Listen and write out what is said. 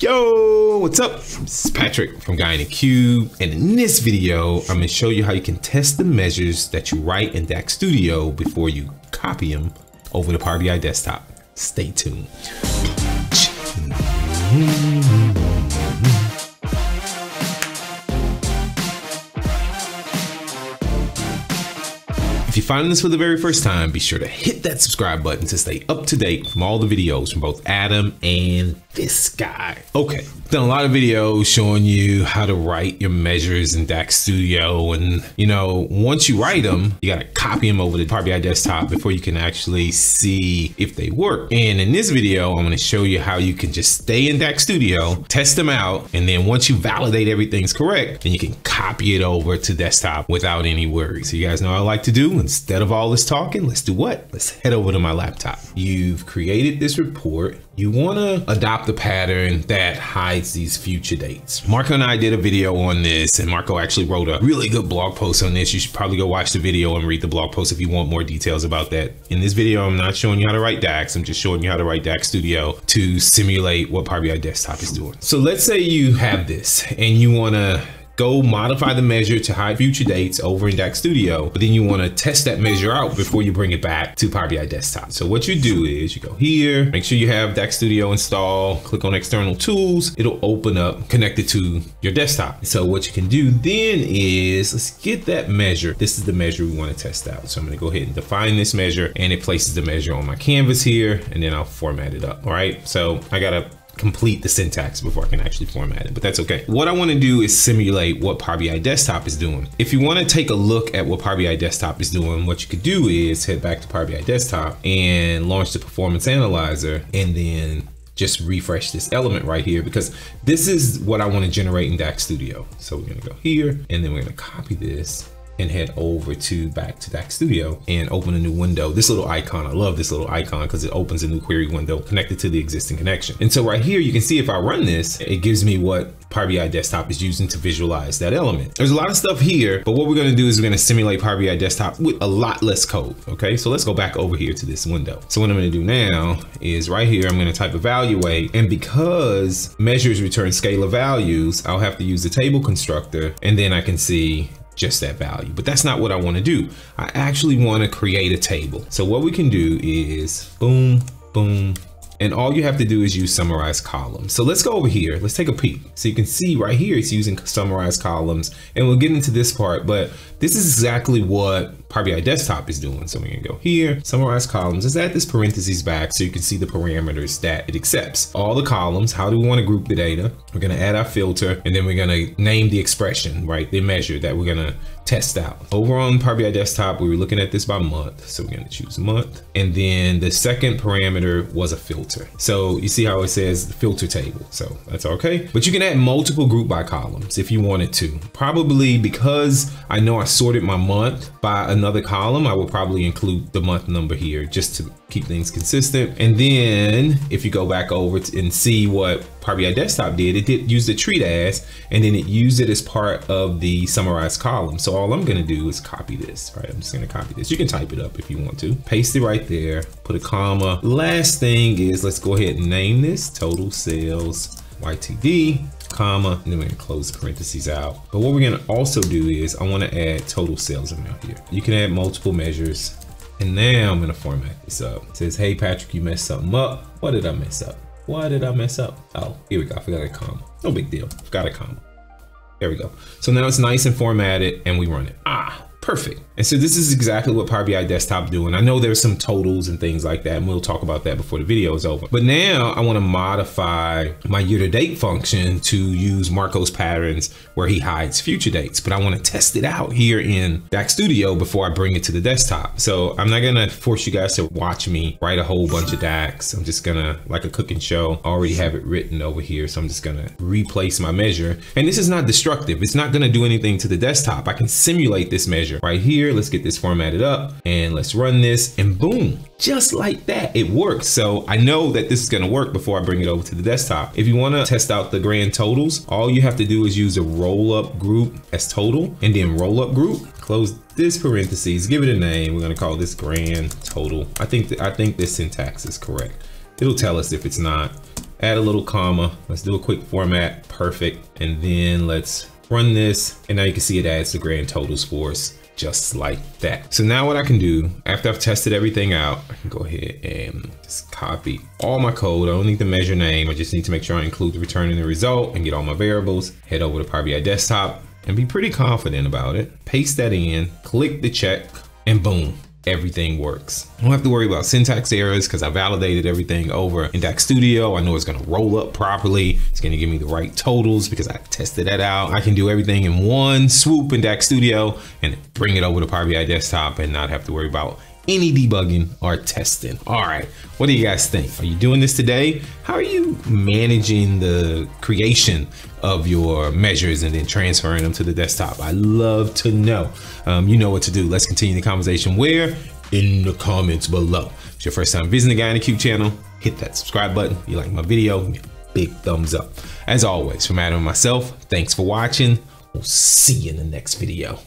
Yo, what's up? This is Patrick from Guy in a Cube, and in this video, I'm gonna show you how you can test the measures that you write in DAX Studio before you copy them over to Power BI desktop. Stay tuned. You're finding this for the very first time, be sure to hit that subscribe button to stay up to date from all the videos from both Adam and this guy. Okay, done a lot of videos showing you how to write your measures in DAX Studio. And, you know, once you write them, you got to copy them over to Power BI Desktop before you can actually see if they work. And in this video, I'm to show you how you can just stay in DAX Studio, test them out, and then once you validate everything's correct, then you can copy it over to desktop without any worries. So you guys know I like to do. Instead of all this talking, let's do what? Let's head over to my laptop. You've created this report. You want to adopt a pattern that hides these future dates. Marco and I did a video on this, and Marco actually wrote a really good blog post on this. You should probably go watch the video and read the blog post if you want more details about that. In this video, I'm not showing you how to write DAX. I'm just showing you how to write DAX Studio to simulate what Power BI Desktop is doing. So let's say you have this and you want to go modify the measure to hide future dates over in DAX Studio, but then you want to test that measure out before you bring it back to Power BI Desktop. So what you do is you go here, make sure you have DAX Studio installed, click on external tools, it'll open up connected to your desktop. So what you can do then is let's get that measure. This is the measure we want to test out. So I'm to go ahead and define this measure and it places the measure on my canvas here and then I'll format it up. All right. So I got to complete the syntax before I can actually format it, but that's okay. What I wanna do is simulate what Power BI Desktop is doing. If you wanna take a look at what Power BI Desktop is doing, what you could do is head back to Power BI Desktop and launch the Performance Analyzer and then just refresh this element right here because this is what I want to generate in DAX Studio. So we're going to go here and then we're going to copy this and head over to back to DAX Studio and open a new window. This little icon, I love this little icon because it opens a new query window connected to the existing connection. And so right here, you can see if I run this, it gives me what Power BI Desktop is using to visualize that element. There's a lot of stuff here, but what we're gonna do is we're gonna simulate Power BI Desktop with a lot less code, okay? So let's go back over here to this window. So what I'm gonna do now is right here, I'm gonna type evaluate, and because measures return scalar values, I'll have to use the table constructor, and then I can see just that value. But that's not what I want to do. I actually want to create a table. So what we can do is boom, boom, and all you have to do is use summarize columns. So let's go over here. Let's take a peek. So you can see right here, it's using summarize columns and we'll get into this part, but this is exactly what Power BI Desktop is doing. So we're gonna go here, summarize columns. Let's add this parentheses back so you can see the parameters that it accepts. All the columns, how do we wanna group the data? We're gonna add our filter and then we're gonna name the expression, right? The measure that we're gonna test out. Over on Power BI Desktop, we were looking at this by month. So we're gonna choose month. And then the second parameter was a filter. So you see how it says filter table. So that's okay. But you can add multiple group by columns if you wanted to. Probably because I know I sorted my month by another column, I will probably include the month number here just to keep things consistent. And then if you go back over and see what Power BI Desktop did, it did use the treat as, and then it used it as part of the summarized column. So all I'm gonna do is copy this, right? I'm just gonna copy this. You can type it up if you want to. Paste it right there, put a comma. Last thing is, let's go ahead and name this total sales YTD comma, and then we're gonna close parentheses out. But what we're gonna also do is I wanna add total sales amount here. You can add multiple measures. And now I'm gonna format this up. It says, hey Patrick, you messed something up. What did I mess up? Why did I mess up? Oh, here we go, I forgot a comma. No big deal, forgot a comma. There we go. So now it's nice and formatted and we run it. Ah, perfect. And so this is exactly what Power BI Desktop doing. I know there's some totals and things like that, and we'll talk about that before the video is over. But now I want to modify my year-to-date function to use Marco's patterns where he hides future dates. But I want to test it out here in DAX Studio before I bring it to the desktop. So I'm not gonna force you guys to watch me write a whole bunch of DAX. I'm just gonna, like a cooking show, already have it written over here. So I'm just gonna replace my measure. And this is not destructive. It's not gonna do anything to the desktop. I can simulate this measure right here here. Let's get this formatted up and let's run this and boom, just like that, it works. So I know that this is gonna work before I bring it over to the desktop. If you wanna test out the grand totals, all you have to do is use a roll up group as total and then roll up group, close this parentheses, give it a name. We're gonna call this grand total. I think, I think this syntax is correct. It'll tell us if it's not. add a little comma. Let's do a quick format, perfect. And then let's run this. And now you can see it adds the grand totals for us just like that. So now what I can do, after I've tested everything out, I can go ahead and just copy all my code. I don't need the measure name. I just need to make sure I include the return and the result and get all my variables. Head over to Power BI Desktop and be pretty confident about it. Paste that in, click the check, and boom, everything works. I don't have to worry about syntax errors because I validated everything over in DAX Studio. I know it's gonna roll up properly. It's gonna give me the right totals because I tested that out. I can do everything in one swoop in DAX Studio and bring it over to Power BI Desktop and not have to worry about any debugging or testing. All right, what do you guys think? Are you doing this today? How are you managing the creation of your measures and then transferring them to the desktop? I love to know. Um, you know what to do. Let's continue the conversation where? In the comments below. If it's your first time visiting the Guy in a Cube channel, hit that subscribe button. If you like my video, big thumbs up. As always, from Adam and myself, thanks for watching. We'll see you in the next video.